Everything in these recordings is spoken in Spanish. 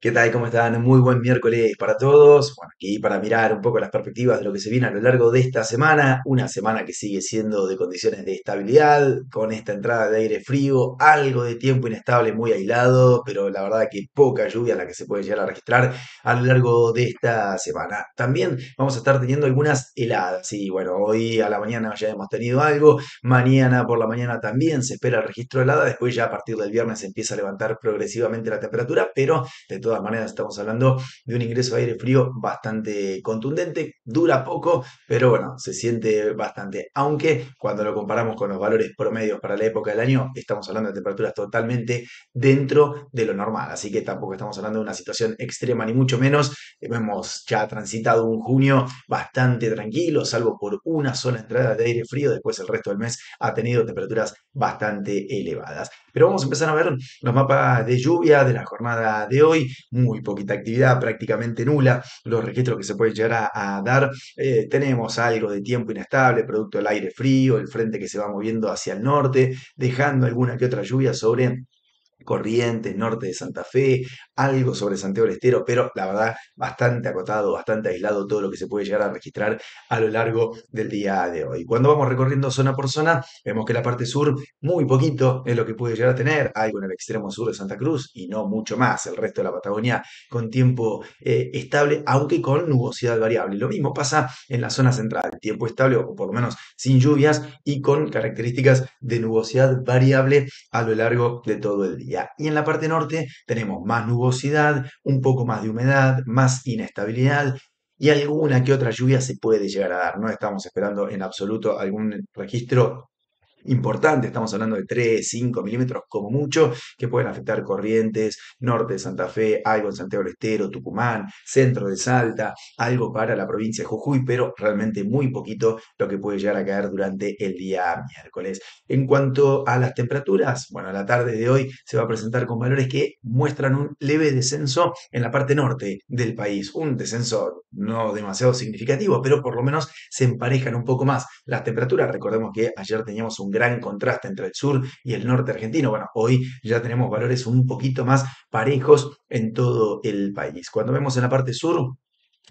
¿Qué tal? ¿Cómo están? Muy buen miércoles para todos. Bueno, aquí para mirar un poco las perspectivas de lo que se viene a lo largo de esta semana. Una semana que sigue siendo de condiciones de estabilidad, con esta entrada de aire frío, algo de tiempo inestable muy aislado, pero la verdad que poca lluvia la que se puede llegar a registrar a lo largo de esta semana. También vamos a estar teniendo algunas heladas. Y bueno, hoy a la mañana ya hemos tenido algo. Mañana por la mañana también se espera el registro de helada. Después ya a partir del viernes se empieza a levantar progresivamente la temperatura, pero de todas maneras estamos hablando de un ingreso de aire frío bastante contundente, dura poco, pero bueno, se siente bastante. Aunque cuando lo comparamos con los valores promedios para la época del año, estamos hablando de temperaturas totalmente dentro de lo normal. Así que tampoco estamos hablando de una situación extrema ni mucho menos. Hemos ya transitado un junio bastante tranquilo, salvo por una sola entrada de aire frío. Después el resto del mes ha tenido temperaturas bastante elevadas. Pero vamos a empezar a ver los mapas de lluvia de la jornada de hoy muy poquita actividad, prácticamente nula. Los registros que se pueden llegar a, dar, eh, tenemos algo de tiempo inestable, producto del aire frío, el frente que se va moviendo hacia el norte, dejando alguna que otra lluvia sobre Corrientes, norte de Santa Fe, algo sobre Santiago del Estero, pero la verdad bastante acotado, bastante aislado todo lo que se puede llegar a registrar a lo largo del día de hoy. Cuando vamos recorriendo zona por zona, vemos que la parte sur muy poquito es lo que puede llegar a tener, algo en el extremo sur de Santa Cruz y no mucho más, el resto de la Patagonia con tiempo eh, estable, aunque con nubosidad variable. Lo mismo pasa en la zona central, tiempo estable o por lo menos sin lluvias y con características de nubosidad variable a lo largo de todo el día. Y en la parte norte tenemos más nubosidad, un poco más de humedad, más inestabilidad y alguna que otra lluvia se puede llegar a dar. No estamos esperando en absoluto algún registro importante, estamos hablando de 3, 5 milímetros como mucho, que pueden afectar Corrientes, norte de Santa Fe, algo en Santiago del Estero, Tucumán, centro de Salta, algo para la provincia de Jujuy, pero realmente muy poquito lo que puede llegar a caer durante el día miércoles. En cuanto a las temperaturas, bueno, la tarde de hoy se va a presentar con valores que muestran un leve descenso en la parte norte del país, un descenso no demasiado significativo, pero por lo menos se emparejan un poco más las temperaturas. Recordemos que ayer teníamos un gran contraste entre el sur y el norte argentino. Bueno, hoy ya tenemos valores un poquito más parejos en todo el país. Cuando vemos en la parte sur,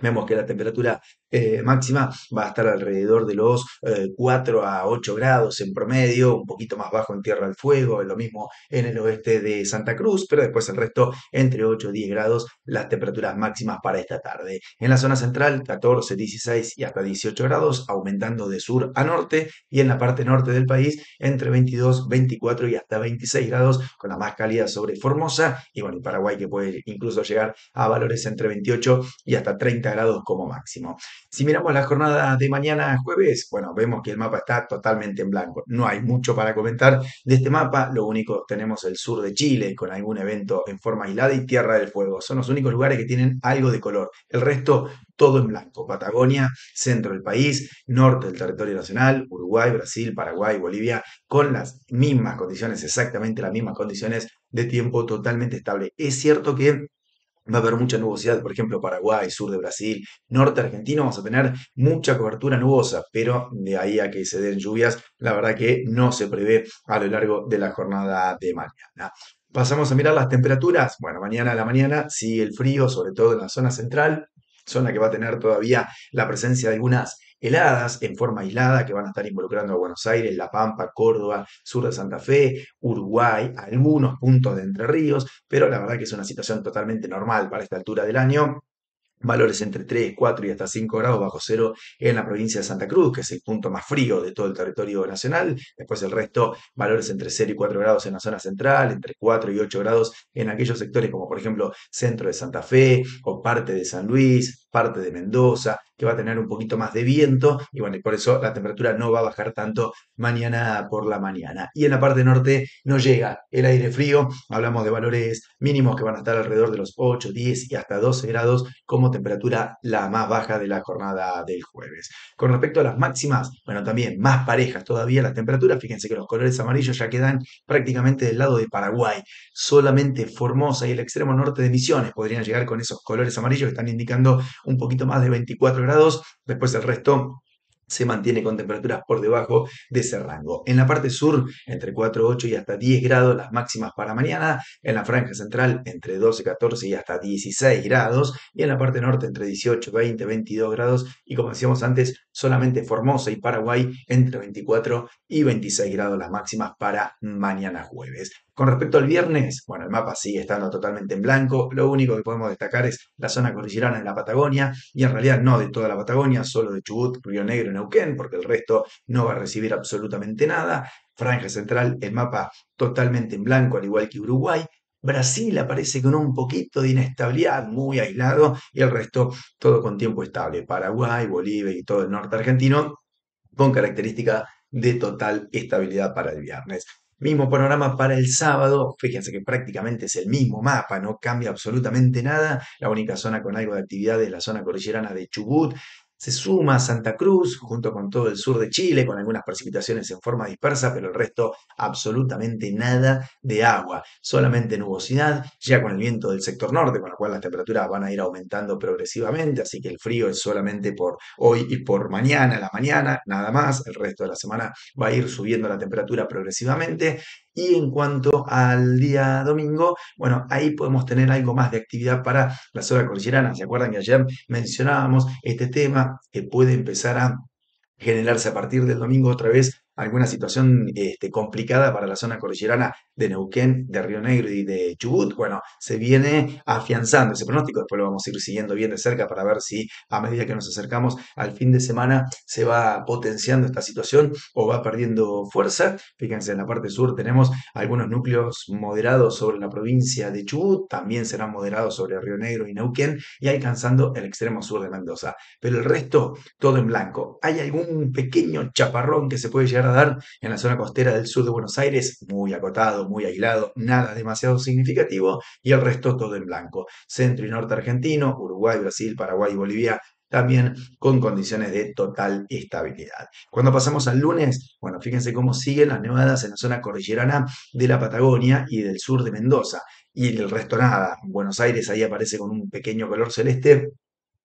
Vemos que la temperatura eh, máxima va a estar alrededor de los 4 eh, a 8 grados en promedio, un poquito más bajo en Tierra del Fuego, lo mismo en el oeste de Santa Cruz, pero después el resto entre 8 y 10 grados las temperaturas máximas para esta tarde. En la zona central 14, 16 y hasta 18 grados, aumentando de sur a norte y en la parte norte del país entre 22, 24 y hasta 26 grados, con la más cálida sobre Formosa y bueno, Paraguay que puede incluso llegar a valores entre 28 y hasta 30 grados como máximo. Si miramos la jornada de mañana jueves, bueno, vemos que el mapa está totalmente en blanco. No hay mucho para comentar de este mapa. Lo único, tenemos el sur de Chile con algún evento en forma aislada y Tierra del Fuego. Son los únicos lugares que tienen algo de color. El resto, todo en blanco. Patagonia, centro del país, norte del territorio nacional, Uruguay, Brasil, Paraguay, Bolivia, con las mismas condiciones, exactamente las mismas condiciones de tiempo totalmente estable. Es cierto que Va a haber mucha nubosidad, por ejemplo, Paraguay, sur de Brasil, norte argentino, vamos a tener mucha cobertura nubosa, pero de ahí a que se den lluvias, la verdad que no se prevé a lo largo de la jornada de mañana. Pasamos a mirar las temperaturas. Bueno, mañana a la mañana sigue el frío, sobre todo en la zona central, zona que va a tener todavía la presencia de algunas heladas en forma aislada que van a estar involucrando a Buenos Aires, La Pampa, Córdoba, sur de Santa Fe, Uruguay, algunos puntos de Entre Ríos, pero la verdad que es una situación totalmente normal para esta altura del año valores entre 3, 4 y hasta 5 grados bajo cero en la provincia de Santa Cruz, que es el punto más frío de todo el territorio nacional. Después el resto, valores entre 0 y 4 grados en la zona central, entre 4 y 8 grados en aquellos sectores como por ejemplo centro de Santa Fe o parte de San Luis, parte de Mendoza, que va a tener un poquito más de viento y bueno, y por eso la temperatura no va a bajar tanto mañana por la mañana. Y en la parte norte no llega el aire frío, hablamos de valores mínimos que van a estar alrededor de los 8, 10 y hasta 12 grados como temperatura la más baja de la jornada del jueves. Con respecto a las máximas, bueno, también más parejas todavía las temperaturas, fíjense que los colores amarillos ya quedan prácticamente del lado de Paraguay, solamente Formosa y el extremo norte de Misiones podrían llegar con esos colores amarillos que están indicando un poquito más de 24 grados, después el resto se mantiene con temperaturas por debajo de ese rango. En la parte sur, entre 4, 8 y hasta 10 grados las máximas para mañana. En la franja central, entre 12, 14 y hasta 16 grados. Y en la parte norte, entre 18, 20, 22 grados. Y como decíamos antes, solamente Formosa y Paraguay, entre 24 y 26 grados las máximas para mañana jueves. Con respecto al viernes, bueno, el mapa sigue estando totalmente en blanco. Lo único que podemos destacar es la zona cordillerana en la Patagonia, y en realidad no de toda la Patagonia, solo de Chubut, Río Negro y Neuquén, porque el resto no va a recibir absolutamente nada. Franja central, el mapa totalmente en blanco, al igual que Uruguay. Brasil aparece con un poquito de inestabilidad, muy aislado, y el resto todo con tiempo estable. Paraguay, Bolivia y todo el norte argentino con característica de total estabilidad para el viernes. Mismo panorama para el sábado, fíjense que prácticamente es el mismo mapa, no cambia absolutamente nada. La única zona con algo de actividad es la zona cordillerana de Chubut, se suma Santa Cruz junto con todo el sur de Chile, con algunas precipitaciones en forma dispersa, pero el resto absolutamente nada de agua, solamente nubosidad, ya con el viento del sector norte, con lo cual las temperaturas van a ir aumentando progresivamente, así que el frío es solamente por hoy y por mañana, la mañana, nada más, el resto de la semana va a ir subiendo la temperatura progresivamente. Y en cuanto al día domingo, bueno, ahí podemos tener algo más de actividad para la zona cordillerana. ¿Se acuerdan que ayer mencionábamos este tema que puede empezar a generarse a partir del domingo otra vez alguna situación este, complicada para la zona cordillerana de Neuquén, de Río Negro y de Chubut, bueno, se viene afianzando ese pronóstico, después lo vamos a ir siguiendo bien de cerca para ver si a medida que nos acercamos al fin de semana se va potenciando esta situación o va perdiendo fuerza. Fíjense, en la parte sur tenemos algunos núcleos moderados sobre la provincia de Chubut, también serán moderados sobre Río Negro y Neuquén y alcanzando el extremo sur de Mendoza. Pero el resto, todo en blanco. Hay algún pequeño chaparrón que se puede llegar dar en la zona costera del sur de Buenos Aires, muy acotado, muy aislado, nada demasiado significativo, y el resto todo en blanco. Centro y norte argentino, Uruguay, Brasil, Paraguay y Bolivia también con condiciones de total estabilidad. Cuando pasamos al lunes, bueno, fíjense cómo siguen las nevadas en la zona cordillerana de la Patagonia y del sur de Mendoza. Y el resto nada. Buenos Aires ahí aparece con un pequeño color celeste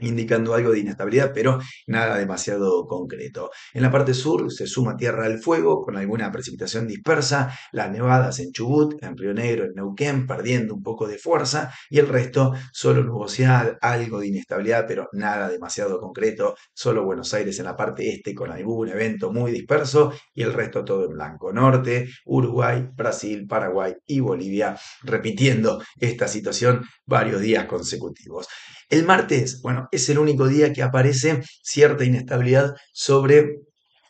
indicando algo de inestabilidad, pero nada demasiado concreto. En la parte sur se suma tierra al fuego con alguna precipitación dispersa, las nevadas en Chubut, en Río Negro, en Neuquén, perdiendo un poco de fuerza, y el resto solo nubosidad, algo de inestabilidad, pero nada demasiado concreto, solo Buenos Aires en la parte este con algún evento muy disperso, y el resto todo en blanco. Norte, Uruguay, Brasil, Paraguay y Bolivia, repitiendo esta situación varios días consecutivos. El martes, bueno, es el único día que aparece cierta inestabilidad sobre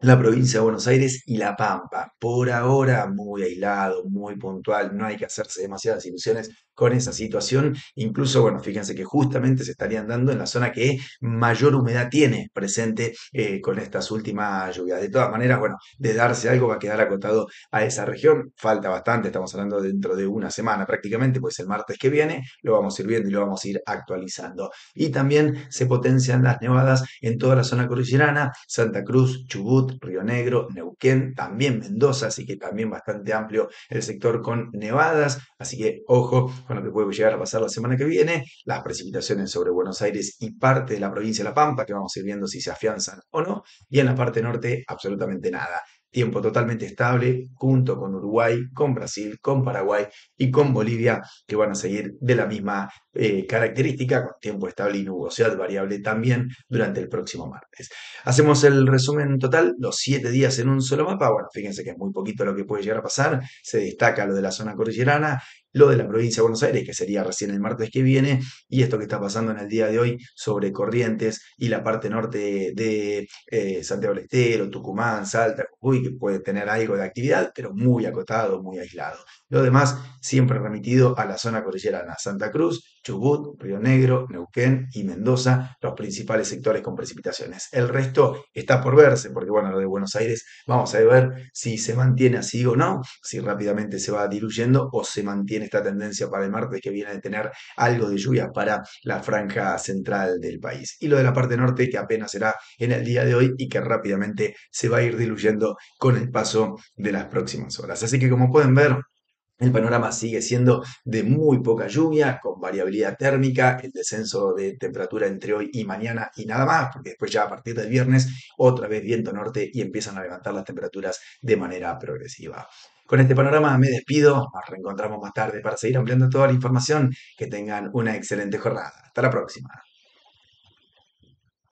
la provincia de Buenos Aires y La Pampa. Por ahora muy aislado, muy puntual, no hay que hacerse demasiadas ilusiones con esa situación. Incluso, bueno, fíjense que justamente se estarían dando en la zona que mayor humedad tiene presente eh, con estas últimas lluvias. De todas maneras, bueno, de darse algo va a quedar acotado a esa región. Falta bastante, estamos hablando dentro de una semana prácticamente, pues el martes que viene lo vamos a ir viendo y lo vamos a ir actualizando. Y también se potencian las nevadas en toda la zona cordillerana, Santa Cruz, Chubut, Río Negro, Neuquén, también Mendoza, así que también bastante amplio el sector con nevadas, así que ojo con lo que puede llegar a pasar la semana que viene, las precipitaciones sobre Buenos Aires y parte de la provincia de La Pampa, que vamos a ir viendo si se afianzan o no, y en la parte norte absolutamente nada tiempo totalmente estable, junto con Uruguay, con Brasil, con Paraguay y con Bolivia, que van a seguir de la misma eh, característica, con tiempo estable y nubosidad variable también durante el próximo martes. Hacemos el resumen total, los siete días en un solo mapa. Bueno, fíjense que es muy poquito lo que puede llegar a pasar. Se destaca lo de la zona cordillerana, lo de la provincia de Buenos Aires, que sería recién el martes que viene, y esto que está pasando en el día de hoy sobre Corrientes y la parte norte de eh, Santiago del Estero, Tucumán, Salta, Jujuy, que puede tener algo de actividad, pero muy acotado, muy aislado. Lo demás siempre remitido a la zona cordillerana, Santa Cruz, Chubut, Río Negro, Neuquén y Mendoza, los principales sectores con precipitaciones. El resto está por verse, porque bueno, lo de Buenos Aires vamos a ver si se mantiene así o no, si rápidamente se va diluyendo o se mantiene esta tendencia para el martes que viene de tener algo de lluvia para la franja central del país. Y lo de la parte norte que apenas será en el día de hoy y que rápidamente se va a ir diluyendo con el paso de las próximas horas. Así que como pueden ver, El panorama sigue siendo de muy poca lluvia, con variabilidad térmica, el descenso de temperatura entre hoy y mañana y nada más, porque después ya a partir del viernes otra vez viento norte y empiezan a levantar las temperaturas de manera progresiva. Con este panorama me despido, nos reencontramos más tarde para seguir ampliando toda la información. Que tengan una excelente jornada. Hasta la próxima.